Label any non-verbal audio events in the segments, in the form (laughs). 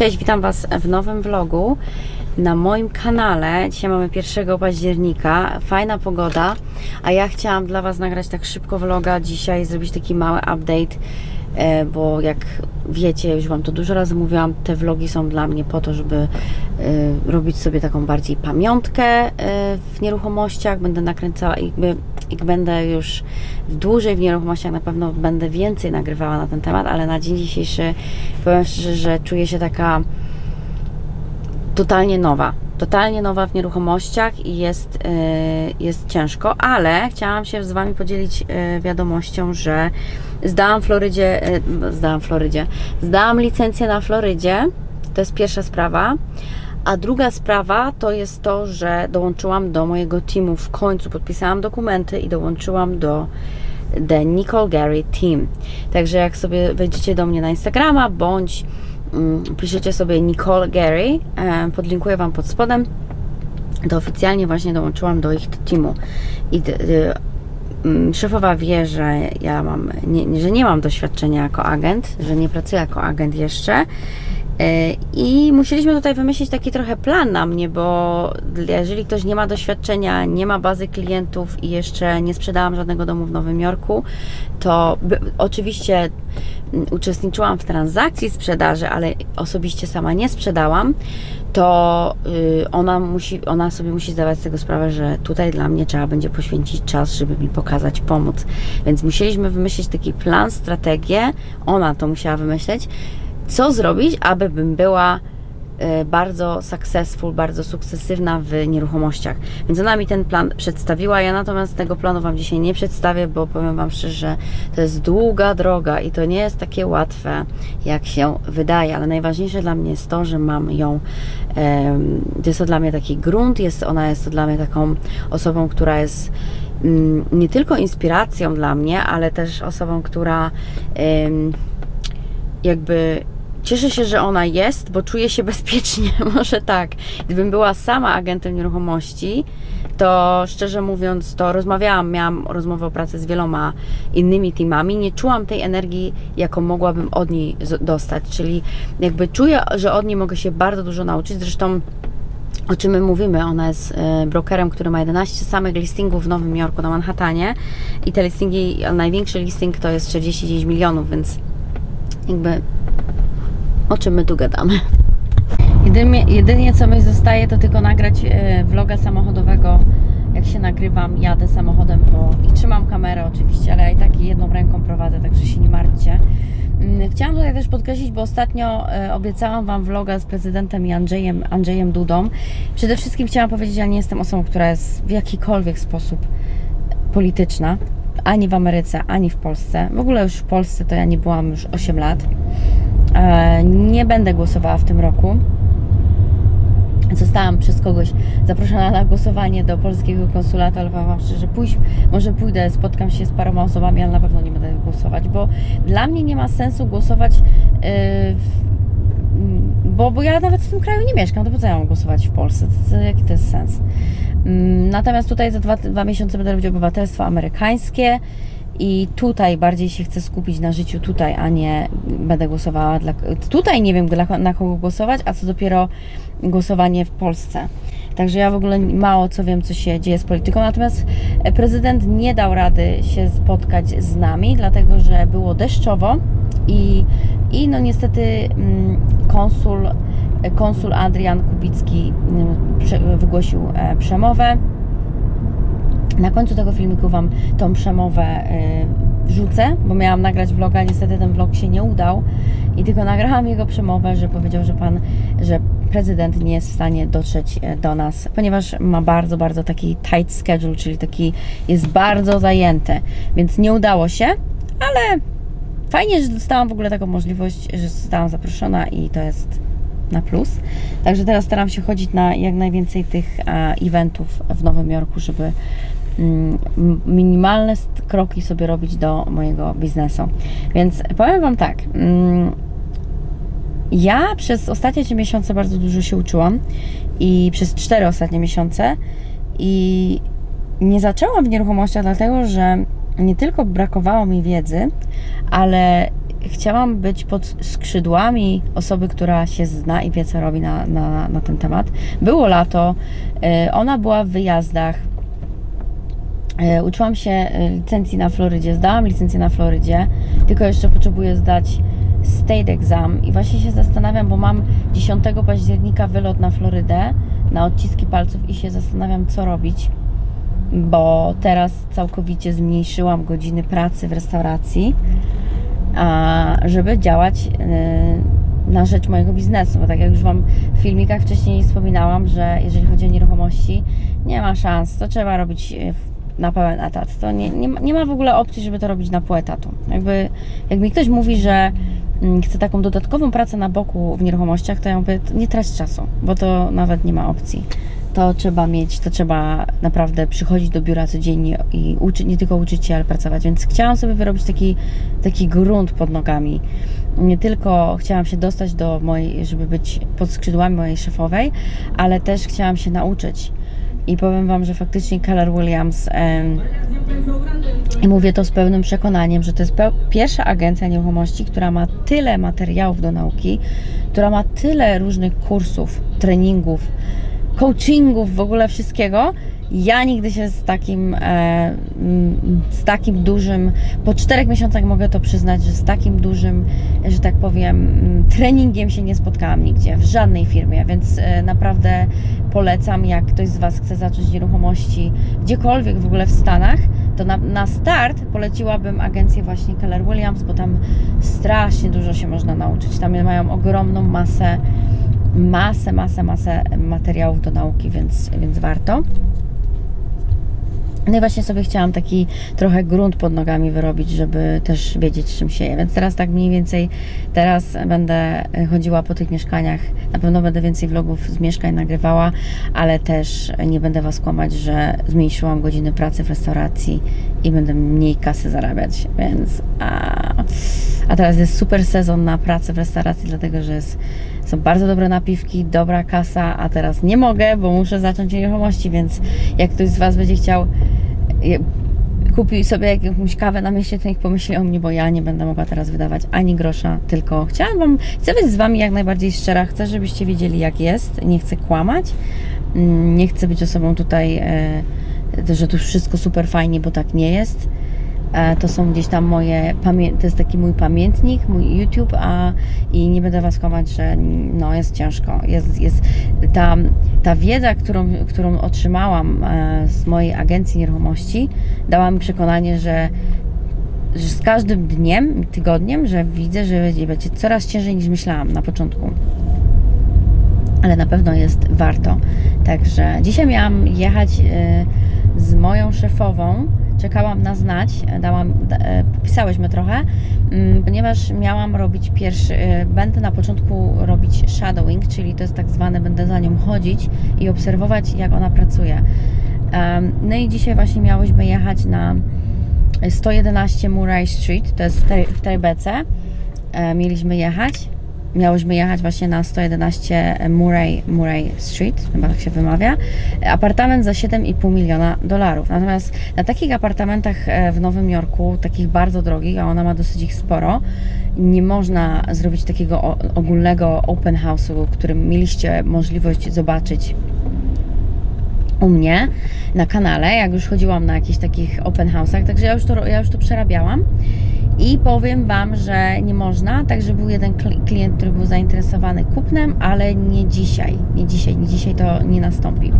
Cześć, witam Was w nowym vlogu na moim kanale. Dzisiaj mamy 1 października, fajna pogoda, a ja chciałam dla Was nagrać tak szybko vloga dzisiaj, zrobić taki mały update, e, bo jak wiecie, już Wam to dużo razy mówiłam, te vlogi są dla mnie po to, żeby e, robić sobie taką bardziej pamiątkę e, w nieruchomościach. Będę nakręcała jakby jak będę już dłużej w nieruchomościach, na pewno będę więcej nagrywała na ten temat, ale na dzień dzisiejszy powiem szczerze, że czuję się taka totalnie nowa. Totalnie nowa w nieruchomościach i jest, yy, jest ciężko, ale chciałam się z Wami podzielić yy, wiadomością, że zdałam Florydzie, yy, zdałam Florydzie, zdałam licencję na Florydzie, to jest pierwsza sprawa. A druga sprawa to jest to, że dołączyłam do mojego teamu w końcu, podpisałam dokumenty i dołączyłam do The Nicole Gary Team. Także jak sobie wejdziecie do mnie na Instagrama bądź mm, piszecie sobie Nicole Gary, podlinkuję Wam pod spodem, to oficjalnie właśnie dołączyłam do ich teamu. I y, y, szefowa wie, że ja mam, nie, że nie mam doświadczenia jako agent, że nie pracuję jako agent jeszcze I musieliśmy tutaj wymyślić taki trochę plan na mnie, bo jeżeli ktoś nie ma doświadczenia, nie ma bazy klientów i jeszcze nie sprzedałam żadnego domu w Nowym Jorku, to oczywiście mm, uczestniczyłam w transakcji sprzedaży, ale osobiście sama nie sprzedałam, to y, ona, musi, ona sobie musi zdawać z tego sprawę, że tutaj dla mnie trzeba będzie poświęcić czas, żeby mi pokazać, pomóc. Więc musieliśmy wymyślić taki plan, strategię, ona to musiała wymyśleć, co zrobić, aby bym była e, bardzo successful, bardzo sukcesywna w nieruchomościach. Więc ona mi ten plan przedstawiła, ja natomiast tego planu Wam dzisiaj nie przedstawię, bo powiem Wam szczerze, że to jest długa droga i to nie jest takie łatwe, jak się wydaje, ale najważniejsze dla mnie jest to, że mam ją, jest to dla mnie taki grunt, jest, ona jest to dla mnie taką osobą, która jest mm, nie tylko inspiracją dla mnie, ale też osobą, która jakby Cieszę się, że ona jest, bo czuję się (laughs) bezpiecznie. Może tak. Gdybym była sama agentem nieruchomości, to szczerze mówiąc, to rozmawiałam, miałam rozmowę o pracy z wieloma innymi teamami. Nie czułam tej energii, jaką mogłabym od niej dostać. Czyli jakby czuję, że od niej mogę się bardzo dużo nauczyć. Zresztą o czym my mówimy. Ona jest e, brokerem, który ma 11 samych listingów w Nowym Jorku na Manhattanie i te listingi, największy listing to jest 49 milionów, więc jakby o czym my tu gadamy. Jedynie, jedynie co mi zostaje to tylko nagrać e, vloga samochodowego jak się nagrywam, jadę samochodem bo i trzymam kamerę oczywiście, ale ja i tak jedną ręką prowadzę, także się nie martwcie. Mm, chciałam tutaj też podkreślić, bo ostatnio e, obiecałam Wam vloga z prezydentem i Andrzejem, Andrzejem Dudą. Przede wszystkim chciałam powiedzieć, że ja nie jestem osobą, która jest w jakikolwiek sposób polityczna, ani w Ameryce, ani w Polsce. W ogóle już w Polsce to ja nie byłam już 8 lat. E, nie będę głosowała w tym roku. Zostałam przez kogoś zaproszona na głosowanie do polskiego konsulatu, ale wam szczerze, pójść, może pójdę, spotkam się z paroma osobami, ale na pewno nie będę głosować, bo dla mnie nie ma sensu głosować yy, bo, bo ja nawet w tym kraju nie mieszkam, to po co ja mam głosować w Polsce? To, to, jaki to jest sens? Mm, natomiast tutaj za dwa, dwa miesiące będę robić obywatelstwo amerykańskie i tutaj bardziej się chcę skupić na życiu tutaj, a nie będę głosowała dla... Tutaj nie wiem dla, na kogo głosować, a co dopiero głosowanie w Polsce. Także ja w ogóle mało co wiem, co się dzieje z polityką. Natomiast prezydent nie dał rady się spotkać z nami, dlatego że było deszczowo i, i no niestety mm, konsul, konsul Adrian Kubicki mm, wygłosił e, przemowę na końcu tego filmiku Wam tą przemowę y, wrzucę, bo miałam nagrać vloga, niestety ten vlog się nie udał i tylko nagrałam jego przemowę, że powiedział, że Pan, że prezydent nie jest w stanie dotrzeć e, do nas, ponieważ ma bardzo, bardzo taki tight schedule, czyli taki jest bardzo zajęty, więc nie udało się, ale fajnie, że dostałam w ogóle taką możliwość, że zostałam zaproszona i to jest na plus. Także teraz staram się chodzić na jak najwięcej tych eventów w Nowym Jorku, żeby minimalne kroki sobie robić do mojego biznesu. Więc powiem Wam tak. Mm, ja przez ostatnie 3 miesiące bardzo dużo się uczyłam i przez 4 ostatnie miesiące i nie zaczęłam w nieruchomościach dlatego, że nie tylko brakowało mi wiedzy, ale chciałam być pod skrzydłami osoby, która się zna i wie, co robi na, na, na ten temat. Było lato, y, ona była w wyjazdach. Y, uczyłam się licencji na Florydzie, zdałam licencję na Florydzie, tylko jeszcze potrzebuję zdać state exam. I właśnie się zastanawiam, bo mam 10 października wylot na Florydę na odciski palców i się zastanawiam, co robić, bo teraz całkowicie zmniejszyłam godziny pracy w restauracji, a żeby działać y, na rzecz mojego biznesu, bo tak jak już Wam w filmikach wcześniej wspominałam, że jeżeli chodzi o nieruchomości, nie ma szans, to trzeba robić na pełen etat. To nie, nie, ma, nie ma w ogóle opcji, żeby to robić na pół etatu. Jakby, jak mi ktoś mówi, że mm, chce taką dodatkową pracę na boku w nieruchomościach, to ja mówię, nie trać czasu, bo to nawet nie ma opcji. To trzeba mieć, to trzeba naprawdę przychodzić do biura codziennie i uczyć, nie tylko uczyć się, ale pracować. Więc chciałam sobie wyrobić taki, taki grunt pod nogami. Nie tylko chciałam się dostać do mojej, żeby być pod skrzydłami mojej szefowej, ale też chciałam się nauczyć i powiem Wam, że faktycznie Keller Williams i mówię to z pełnym przekonaniem, że to jest pierwsza agencja nieruchomości, która ma tyle materiałów do nauki, która ma tyle różnych kursów, treningów, coachingów, w ogóle wszystkiego, ja nigdy się z takim, e, z takim dużym, po czterech miesiącach mogę to przyznać, że z takim dużym, że tak powiem, treningiem się nie spotkałam nigdzie, w żadnej firmie, więc e, naprawdę polecam, jak ktoś z Was chce zacząć nieruchomości gdziekolwiek w ogóle w Stanach, to na, na start poleciłabym agencję właśnie Keller Williams, bo tam strasznie dużo się można nauczyć. Tam mają ogromną masę, masę, masę, masę materiałów do nauki, więc, więc warto. No i właśnie sobie chciałam taki trochę grunt pod nogami wyrobić, żeby też wiedzieć, czym się je. Więc teraz tak mniej więcej, teraz będę chodziła po tych mieszkaniach. Na pewno będę więcej vlogów z mieszkań nagrywała, ale też nie będę Was kłamać, że zmniejszyłam godziny pracy w restauracji i będę mniej kasy zarabiać. Więc a, a teraz jest super sezon na pracę w restauracji, dlatego że jest są bardzo dobre napiwki, dobra kasa, a teraz nie mogę, bo muszę zacząć nieruchomości, więc jak ktoś z Was będzie chciał kupił sobie jakąś kawę na mieście, to niech pomyśli o mnie, bo ja nie będę mogła teraz wydawać ani grosza, tylko chciałam Wam, chcę być z Wami jak najbardziej szczera, chcę, żebyście wiedzieli jak jest, nie chcę kłamać, mm, nie chcę być osobą tutaj, e, że tu wszystko super fajnie, bo tak nie jest, to są gdzieś tam moje, to jest taki mój pamiętnik, mój YouTube, a i nie będę Was kłamać, że no jest ciężko. Jest, jest ta, ta wiedza, którą, którą otrzymałam e, z mojej agencji nieruchomości, dała mi przekonanie, że że z każdym dniem, tygodniem, że widzę, że będzie, będzie coraz ciężej niż myślałam na początku. Ale na pewno jest warto. Także dzisiaj miałam jechać e, z moją szefową czekałam na znać, dałam, e, pisałyśmy trochę, mm, ponieważ miałam robić pierwszy, e, będę na początku robić shadowing, czyli to jest tak zwane, będę za nią chodzić i obserwować, jak ona pracuje. No i dzisiaj właśnie miałyśmy jechać na 111 Murray Street, to jest w Tribeca. E, mieliśmy jechać miałyśmy jechać właśnie na 111 Murray, Murray Street, chyba tak się wymawia, apartament za 7,5 miliona dolarów. Natomiast na takich apartamentach e, w Nowym Jorku, takich bardzo drogich, a ona ma dosyć ich sporo, nie można zrobić takiego ogólnego open house'u, którym mieliście możliwość zobaczyć u mnie na kanale, jak już chodziłam na jakichś takich open house'ach, także ja już to, ja już to przerabiałam i powiem Wam, że nie można, także był jeden klient, który był zainteresowany kupnem, ale nie dzisiaj, nie dzisiaj, nie dzisiaj to nie nastąpi.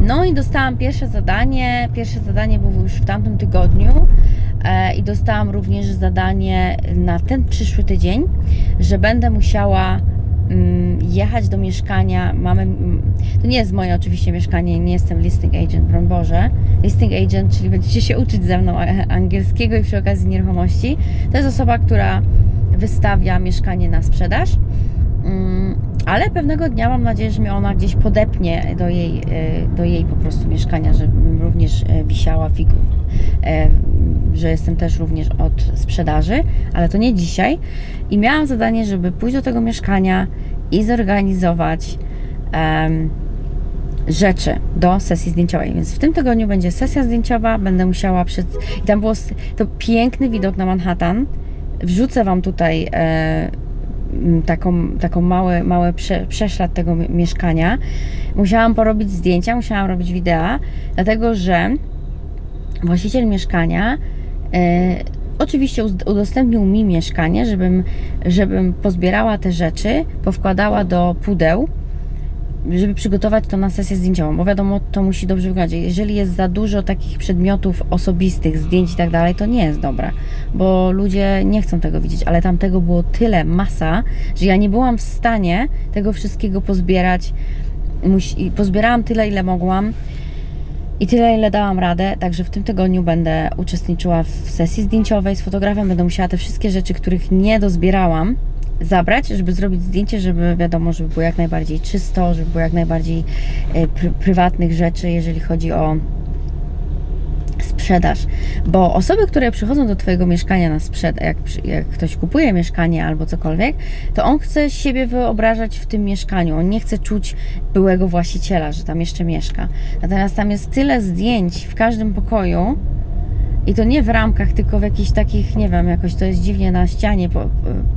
No i dostałam pierwsze zadanie, pierwsze zadanie było już w tamtym tygodniu e, i dostałam również zadanie na ten przyszły tydzień, że będę musiała jechać do mieszkania, mamy, mm, to nie jest moje oczywiście mieszkanie, nie jestem listing agent, broń Boże, listing agent, czyli będziecie się uczyć ze mną angielskiego i przy okazji nieruchomości, to jest osoba, która wystawia mieszkanie na sprzedaż, mm, ale pewnego dnia mam nadzieję, że mnie ona gdzieś podepnie do jej, e, do jej po prostu mieszkania, żebym również e, wisiała figu, e, że jestem też również od sprzedaży, ale to nie dzisiaj. I miałam zadanie, żeby pójść do tego mieszkania i zorganizować um, rzeczy do sesji zdjęciowej. Więc w tym tygodniu będzie sesja zdjęciowa, będę musiała przed... I tam było to piękny widok na Manhattan. Wrzucę Wam tutaj e, taką, taką mały, mały prze, prześlad tego mieszkania. Musiałam porobić zdjęcia, musiałam robić wideo, dlatego że właściciel mieszkania e, oczywiście udostępnił mi mieszkanie, żebym, żebym pozbierała te rzeczy, powkładała do pudeł żeby przygotować to na sesję zdjęciową, bo wiadomo, to musi dobrze wyglądać. Jeżeli jest za dużo takich przedmiotów osobistych, zdjęć i tak dalej, to nie jest dobre, bo ludzie nie chcą tego widzieć, ale tam tego było tyle, masa, że ja nie byłam w stanie tego wszystkiego pozbierać. Pozbierałam tyle, ile mogłam i tyle, ile dałam radę, także w tym tygodniu będę uczestniczyła w sesji zdjęciowej z fotografem, będę musiała te wszystkie rzeczy, których nie dozbierałam, zabrać, żeby zrobić zdjęcie, żeby wiadomo, żeby było jak najbardziej czysto, żeby było jak najbardziej e, pr prywatnych rzeczy, jeżeli chodzi o sprzedaż, bo osoby, które przychodzą do Twojego mieszkania na sprzedaż, jak, jak, ktoś kupuje mieszkanie albo cokolwiek, to on chce siebie wyobrażać w tym mieszkaniu, on nie chce czuć byłego właściciela, że tam jeszcze mieszka. Natomiast tam jest tyle zdjęć w każdym pokoju, i to nie w ramkach, tylko w jakichś takich, nie wiem, jakoś to jest dziwnie na ścianie po,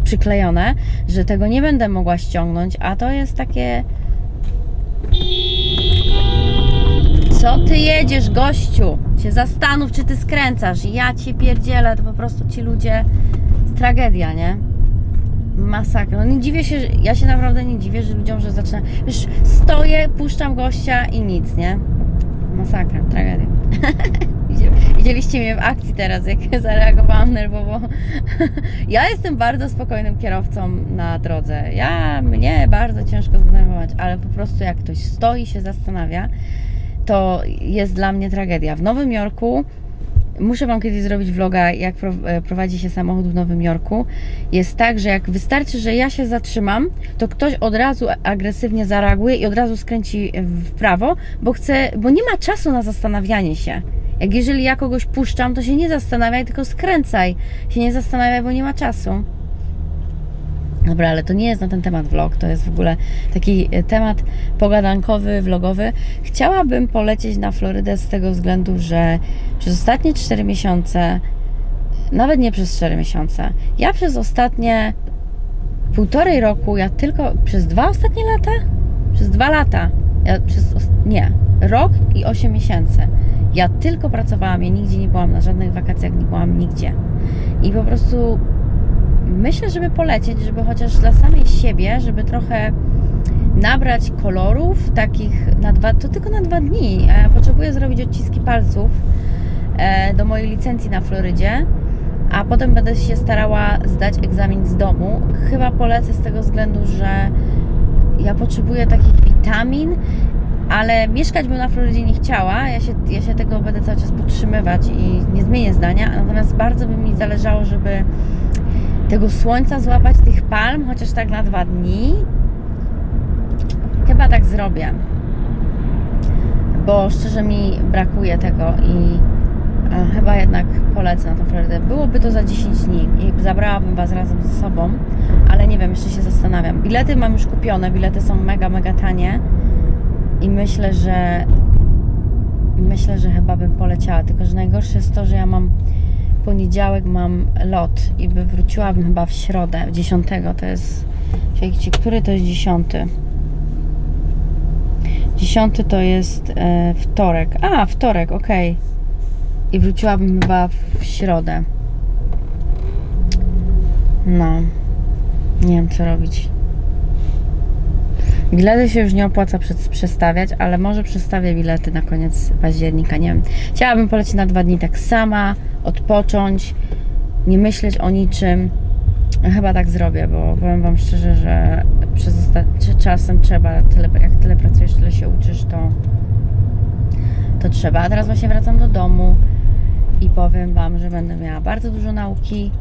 przyklejone, że tego nie będę mogła ściągnąć, a to jest takie. Co ty jedziesz, gościu? Się zastanów, czy ty skręcasz. Ja cię pierdzielę, to po prostu ci ludzie. Tragedia, nie? Masakra. No nie dziwię się, ja się naprawdę nie dziwię, że ludziom, że zaczyna. Wiesz, stoję, puszczam gościa i nic, nie? Masakra, tragedia. (laughs) Widzieliście mnie w akcji teraz, jak (laughs) zareagowałam nerwowo. (laughs) Ja jestem bardzo spokojnym kierowcą na drodze. Ja, mnie bardzo ciężko zdenerwować, ale po prostu jak ktoś stoi się zastanawia, to jest dla mnie tragedia. W Nowym Jorku Muszę Wam kiedyś zrobić vloga, jak e, prowadzi się samochód w Nowym Jorku. Jest tak, że jak wystarczy, że ja się zatrzymam, to ktoś od razu agresywnie zareaguje i od razu skręci w prawo, bo chce, bo nie ma czasu na zastanawianie się. Jak jeżeli ja kogoś puszczam, to się nie zastanawiaj, tylko skręcaj. Się nie zastanawiaj, bo nie ma czasu. Dobra, ale to nie jest na ten temat vlog, to jest w ogóle taki e, temat pogadankowy, vlogowy. Chciałabym polecieć na Florydę z tego względu, że przez ostatnie 4 miesiące, nawet nie przez 4 miesiące, ja przez ostatnie półtorej roku, ja tylko przez dwa ostatnie lata, przez dwa lata, ja przez, nie, rok i 8 miesięcy, ja tylko pracowałam, ja nigdzie nie byłam na żadnych wakacjach, nie byłam nigdzie. I po prostu myślę, żeby polecieć, żeby chociaż dla samej siebie, żeby trochę nabrać kolorów takich na dwa, to tylko na dwa dni. E, potrzebuję zrobić odciski palców e, do mojej licencji na Florydzie, a potem będę się starała zdać egzamin z domu. Chyba polecę z tego względu, że ja potrzebuję takich witamin, ale mieszkać bym na Florydzie nie chciała. Ja się, ja się tego będę cały czas podtrzymywać i nie zmienię zdania. Natomiast bardzo by mi zależało, żeby tego słońca złapać, tych palm, chociaż tak na dwa dni. Chyba tak zrobię. Bo szczerze mi brakuje tego i chyba jednak polecę na tą Florydę. Byłoby to za 10 dni i zabrałabym Was razem ze sobą, ale nie wiem, jeszcze się zastanawiam. Bilety mam już kupione, bilety są mega, mega tanie i myślę, że myślę, że chyba bym poleciała, tylko że najgorsze jest to, że ja mam poniedziałek mam lot i by wróciłabym chyba w środę, 10 to jest który to jest 10 10 to jest e, wtorek. A, wtorek, ok i wróciłabym chyba w środę. No nie wiem co robić. Bilety się już nie opłaca przestawiać, ale może przestawię bilety na koniec października, nie wiem. Chciałabym polecieć na dwa dni tak sama, odpocząć, nie myśleć o niczym. Chyba tak zrobię, bo powiem Wam szczerze, że przez ostatni czasem trzeba, tyle, jak tyle pracujesz, tyle się uczysz, to, to trzeba. A teraz właśnie wracam do domu i powiem Wam, że będę miała bardzo dużo nauki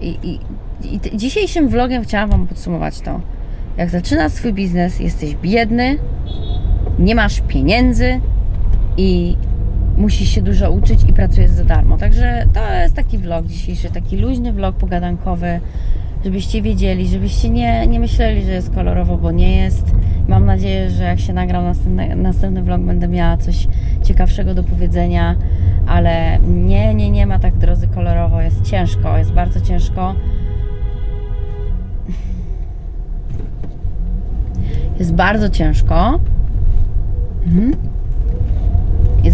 i, i, i dzisiejszym vlogiem chciałam Wam podsumować to jak zaczynasz swój biznes, jesteś biedny, nie masz pieniędzy i musisz się dużo uczyć i pracujesz za darmo. Także to jest taki vlog dzisiejszy, taki luźny vlog pogadankowy, żebyście wiedzieli, żebyście nie, nie myśleli, że jest kolorowo, bo nie jest. Mam nadzieję, że jak się nagram następny, następny vlog, będę miała coś ciekawszego do powiedzenia, ale nie, nie, nie ma tak drodzy kolorowo, jest ciężko, jest bardzo ciężko. Jest bardzo ciężko. Mhm.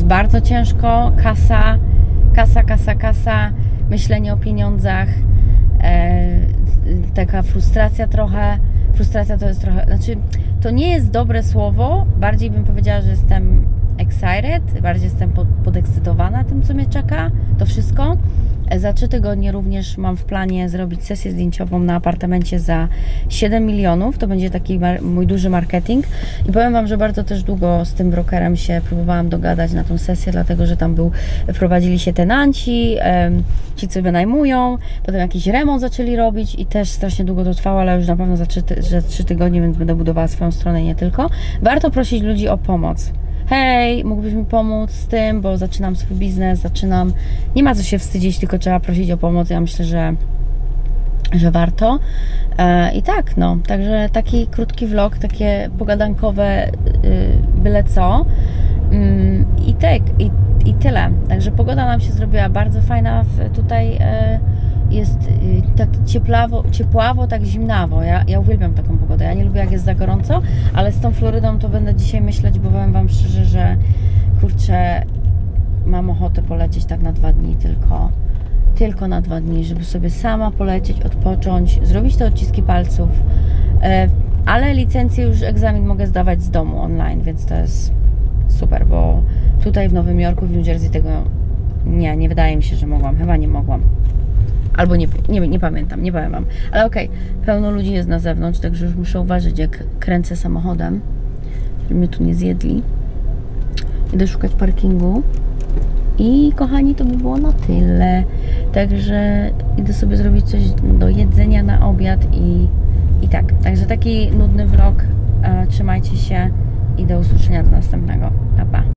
Bardzo ciężko, kasa, kasa, kasa, kasa, myślenie o pieniądzach, e, taka frustracja trochę. Frustracja to jest trochę, znaczy to nie jest dobre słowo, bardziej bym powiedziała, że jestem excited, bardziej jestem pod, podekscytowana tym, co mnie czeka, to wszystko. Za trzy tygodnie również mam w planie zrobić sesję zdjęciową na apartamencie za 7 milionów. To będzie taki mój duży marketing. I powiem Wam, że bardzo też długo z tym brokerem się próbowałam dogadać na tą sesję, dlatego że tam był, wprowadzili się tenanci, ci co wynajmują, potem jakiś remont zaczęli robić i też strasznie długo to trwało, ale już na pewno za 3, za 3 tygodnie, więc będę budowała swoją stronę i nie tylko. Warto prosić ludzi o pomoc hej, mógłbyś mi pomóc z tym, bo zaczynam swój biznes, zaczynam, nie ma co się wstydzić, tylko trzeba prosić o pomoc, ja myślę, że że warto. E, I tak, no, także taki krótki vlog, takie pogadankowe, y, byle co. Mm, I tak, i, i tyle. Także pogoda nam się zrobiła bardzo fajna. Tutaj e, jest y, tak cieplawo, ciepławo, tak zimnawo. Ja, ja uwielbiam taką pogodę. Ja nie lubię jak jest za gorąco, ale z tą Florydą to będę dzisiaj myśleć, bo powiem Wam szczerze, że kurczę, mam ochotę polecieć tak na dwa dni tylko tylko na dwa dni, żeby sobie sama polecieć, odpocząć, zrobić te odciski palców. E, Ale licencję już egzamin mogę zdawać z domu online, więc to jest super, bo tutaj w Nowym Jorku, w New Jersey tego nie, nie wydaje mi się, że mogłam. Chyba nie mogłam. Albo nie, nie, nie pamiętam, nie powiem wam. Ale okej, pełno ludzi jest na zewnątrz, także już muszę uważać, jak kręcę samochodem, żeby mnie tu nie zjedli. Idę szukać parkingu. I kochani, to by było na tyle. Także idę sobie zrobić coś do jedzenia na obiad i, i tak. Także taki nudny vlog. E, trzymajcie się i do usłyszenia do następnego. Pa, pa.